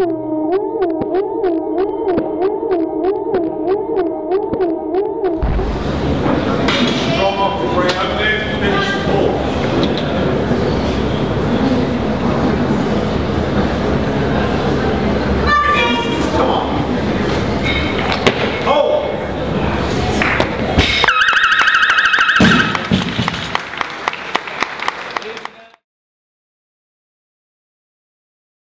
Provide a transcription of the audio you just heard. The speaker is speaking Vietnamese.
Ooh.